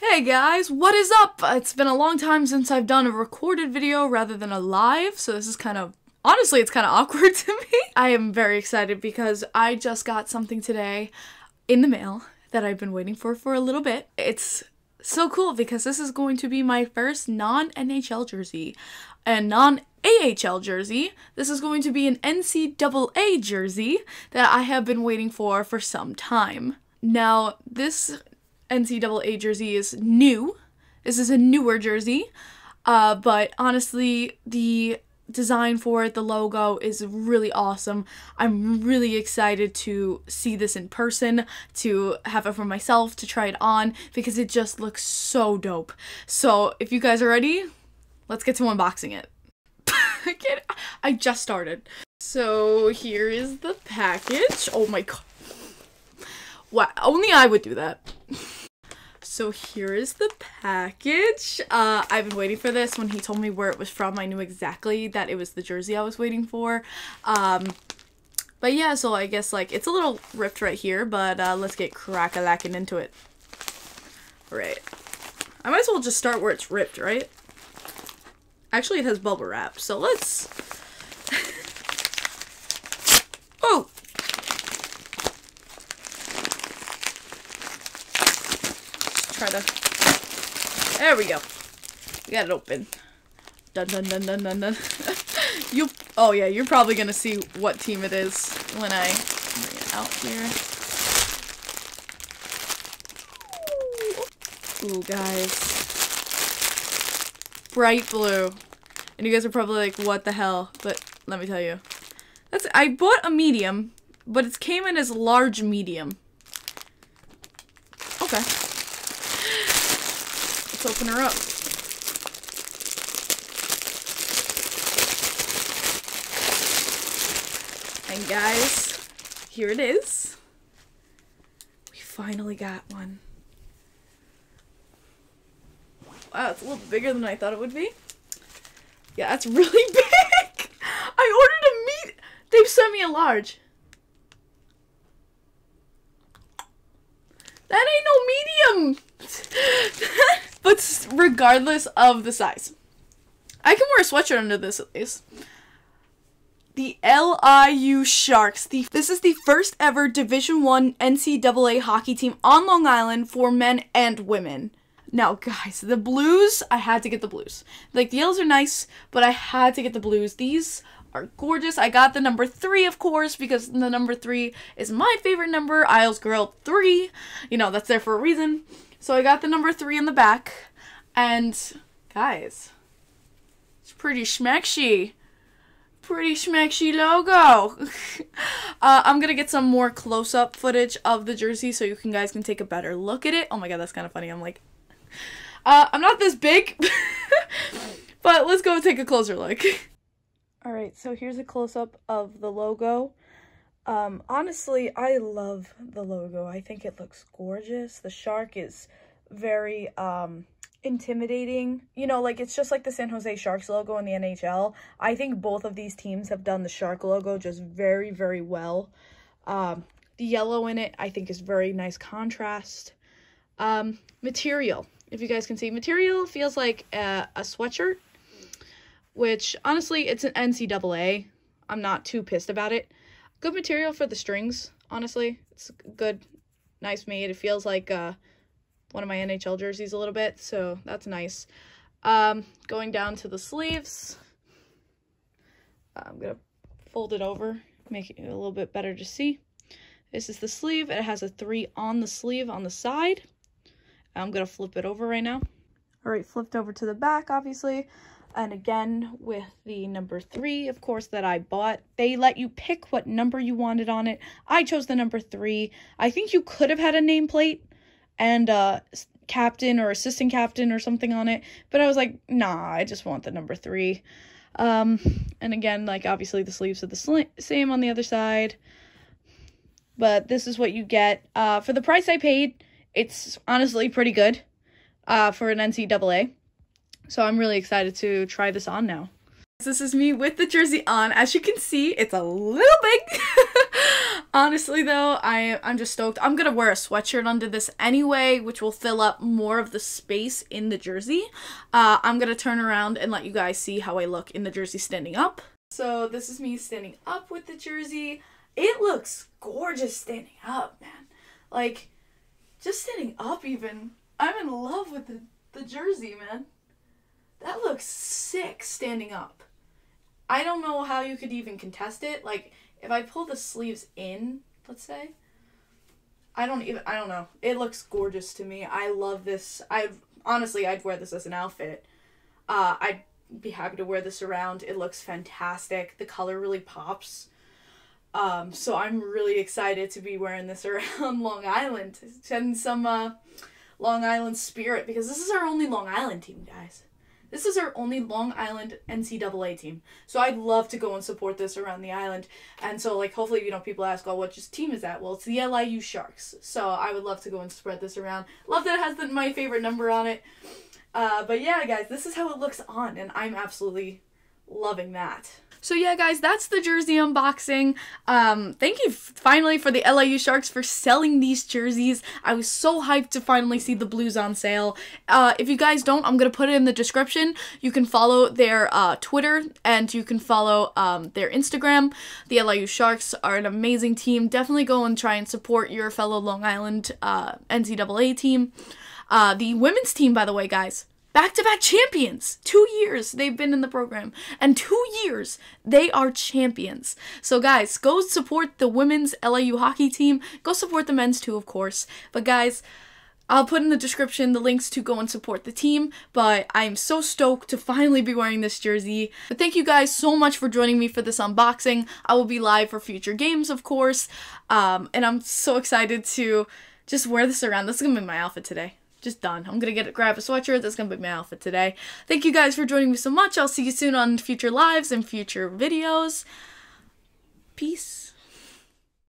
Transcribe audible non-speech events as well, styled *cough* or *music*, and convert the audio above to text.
Hey guys, what is up? It's been a long time since I've done a recorded video rather than a live, so this is kind of honestly, it's kind of *laughs* awkward to me. I am very excited because I just got something today in the mail that I've been waiting for for a little bit. It's so cool because this is going to be my first non NHL jersey and non AHL jersey. This is going to be an NCAA jersey that I have been waiting for for some time. Now, this NCAA jersey is new. This is a newer jersey. Uh, but honestly, the design for it, the logo is really awesome. I'm really excited to see this in person, to have it for myself, to try it on, because it just looks so dope. So if you guys are ready, let's get to unboxing it. *laughs* I can't, I just started. So here is the package. Oh my god. Wow, only I would do that. So here is the package. Uh, I've been waiting for this. When he told me where it was from, I knew exactly that it was the jersey I was waiting for. Um, but yeah, so I guess like it's a little ripped right here, but uh, let's get crack-a-lacking into it. All right. I might as well just start where it's ripped, right? Actually, it has bubble wrap, so let's... *laughs* oh! Try to. There we go. We got it open. Dun dun dun dun dun dun. *laughs* you. Oh yeah, you're probably gonna see what team it is when I bring it out here. Ooh, guys. Bright blue. And you guys are probably like, what the hell? But let me tell you. That's I bought a medium, but it came in as large medium. Okay. Let's open her up. And guys, here it is. We finally got one. Wow, it's a little bigger than I thought it would be. Yeah, that's *laughs* really big. I ordered a meat. They've sent me a large. That ain't no medium. *laughs* but regardless of the size, I can wear a sweatshirt under this at least. The LIU Sharks. The, this is the first ever Division One NCAA hockey team on Long Island for men and women. Now, guys, the blues, I had to get the blues. Like, the yellows are nice, but I had to get the blues. These are gorgeous. I got the number three, of course, because the number three is my favorite number. Isles Girl 3. You know, that's there for a reason. So I got the number three in the back. And, guys, it's pretty schmeckshy pretty schmeckshy logo. *laughs* uh, I'm gonna get some more close-up footage of the jersey so you can guys can take a better look at it. Oh my god, that's kind of funny. I'm like, *laughs* uh, I'm not this big, *laughs* but let's go take a closer look. All right, so here's a close-up of the logo. Um, honestly, I love the logo. I think it looks gorgeous. The shark is very, um, intimidating. You know, like it's just like the San Jose Sharks logo in the NHL. I think both of these teams have done the shark logo just very, very well. Um, the yellow in it, I think, is very nice contrast. Um, material, if you guys can see, material feels like a, a sweatshirt, which honestly, it's an NCAA. I'm not too pissed about it. Good material for the strings, honestly. It's good, nice made. It feels like uh, one of my NHL jerseys a little bit, so that's nice. Um, going down to the sleeves, I'm going to fold it over, make it a little bit better to see. This is the sleeve. It has a 3 on the sleeve on the side. I'm going to flip it over right now. All right, flipped over to the back, obviously. And again, with the number 3, of course, that I bought. They let you pick what number you wanted on it. I chose the number 3. I think you could have had a nameplate and uh captain or assistant captain or something on it but i was like nah i just want the number three um and again like obviously the sleeves are the same on the other side but this is what you get uh for the price i paid it's honestly pretty good uh for an ncaa so i'm really excited to try this on now this is me with the jersey on as you can see it's a little big *laughs* Honestly though, I I'm just stoked. I'm gonna wear a sweatshirt under this anyway, which will fill up more of the space in the jersey. Uh, I'm gonna turn around and let you guys see how I look in the jersey standing up. So this is me standing up with the jersey. It looks gorgeous standing up, man. Like, just standing up even. I'm in love with the, the jersey, man. That looks sick standing up. I don't know how you could even contest it. Like, if I pull the sleeves in, let's say, I don't even, I don't know. It looks gorgeous to me. I love this. I honestly, I'd wear this as an outfit. Uh, I'd be happy to wear this around. It looks fantastic. The color really pops. Um, so I'm really excited to be wearing this *laughs* around Long Island, send some uh, Long Island spirit because this is our only Long Island team, guys. This is our only Long Island NCAA team. So I'd love to go and support this around the island. And so, like, hopefully, you know, people ask, oh, what just team is that? Well, it's the LIU Sharks. So I would love to go and spread this around. Love that it has the, my favorite number on it. Uh, but yeah, guys, this is how it looks on, and I'm absolutely loving that. So yeah, guys, that's the jersey unboxing. Um, thank you finally for the LIU Sharks for selling these jerseys. I was so hyped to finally see the blues on sale. Uh, if you guys don't, I'm gonna put it in the description. You can follow their uh, Twitter and you can follow um, their Instagram. The LIU Sharks are an amazing team. Definitely go and try and support your fellow Long Island uh, NCAA team. Uh, the women's team, by the way, guys, back to back champions. Two years they've been in the program, and two years they are champions. So, guys, go support the women's LIU hockey team. Go support the men's too, of course. But, guys, I'll put in the description the links to go and support the team, but I'm so stoked to finally be wearing this jersey. But thank you guys so much for joining me for this unboxing. I will be live for future games, of course, um, and I'm so excited to just wear this around. This is gonna be my outfit today just done. I'm gonna get grab a sweatshirt. That's gonna be my outfit today. Thank you guys for joining me so much. I'll see you soon on future lives and future videos. Peace.